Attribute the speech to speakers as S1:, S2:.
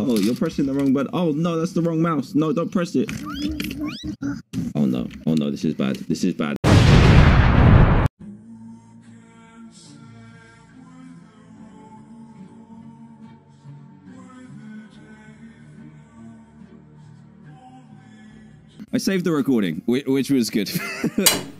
S1: Oh, you're pressing the wrong button. Oh no, that's the wrong mouse. No, don't press it. Oh no. Oh no, this is bad. This is bad. I saved the recording, which was good.